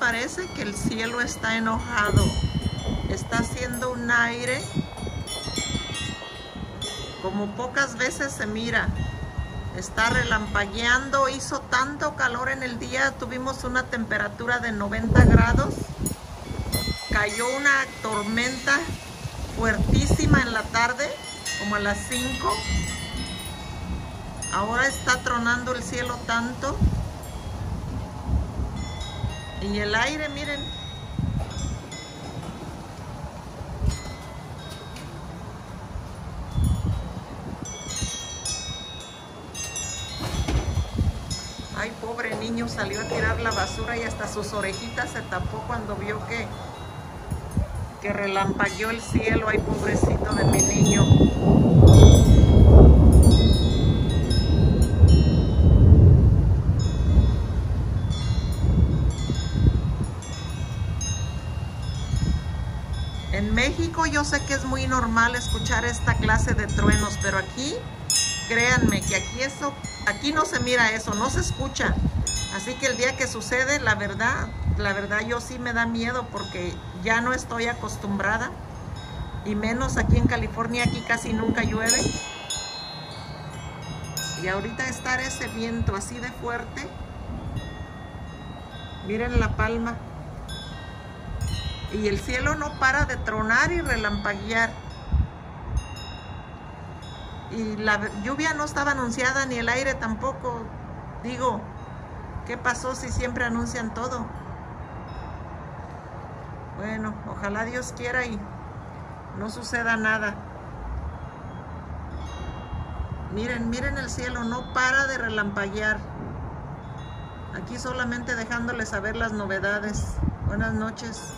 parece que el cielo está enojado. Está haciendo un aire como pocas veces se mira. Está relampagueando, hizo tanto calor en el día, tuvimos una temperatura de 90 grados. Cayó una tormenta fuertísima en la tarde, como a las 5. Ahora está tronando el cielo tanto. Y el aire, miren. Ay, pobre niño, salió a tirar la basura y hasta sus orejitas se tapó cuando vio que, que relampagueó el cielo. Ay, pobrecito de mi niño. México yo sé que es muy normal escuchar esta clase de truenos, pero aquí, créanme que aquí eso, aquí no se mira eso, no se escucha. Así que el día que sucede, la verdad, la verdad yo sí me da miedo porque ya no estoy acostumbrada. Y menos aquí en California, aquí casi nunca llueve. Y ahorita estar ese viento así de fuerte. Miren la palma y el cielo no para de tronar y relampaguear. Y la lluvia no estaba anunciada ni el aire tampoco. Digo, ¿qué pasó si siempre anuncian todo? Bueno, ojalá Dios quiera y no suceda nada. Miren, miren el cielo, no para de relampaguear. Aquí solamente dejándoles saber las novedades. Buenas noches.